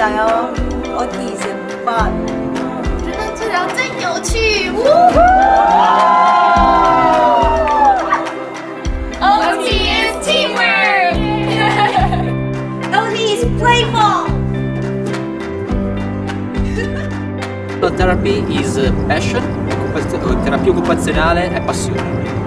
있어요. Autism fun. 这个治疗真有趣。呜 OT is teamwork. OT is playful. Therapy is passion, occupazio- terapia occupazionale è passione.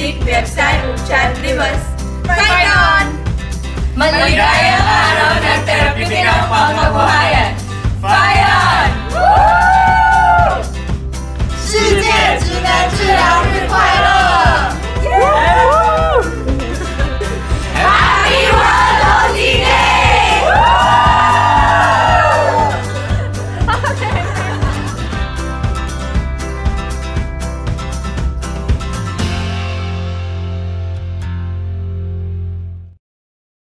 visit website Childrivers. Fight on! Maligaya araw ng terapeutik ang pangkabuhayan. Fight on! Woo! 世界只能治疗日快乐！